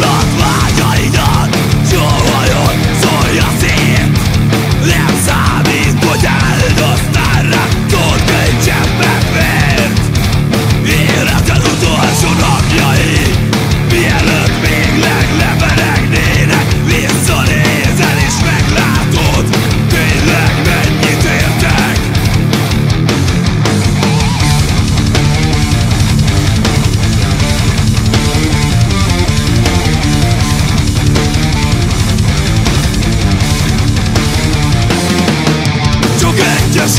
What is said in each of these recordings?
lost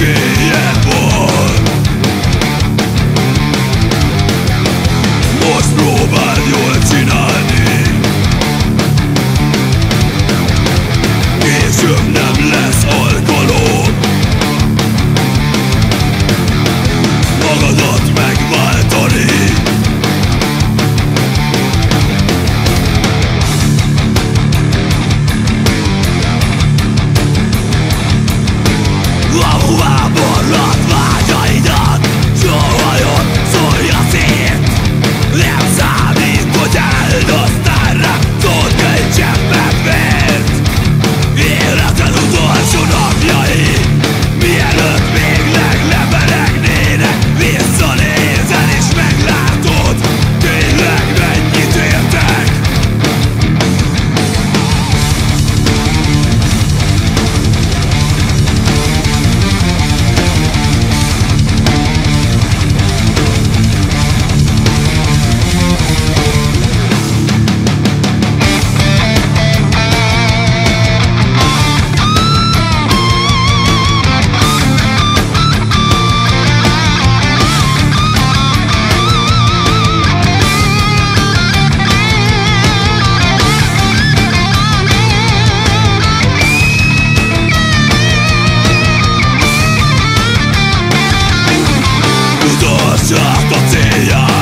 Egy esélye volt Just don't see ya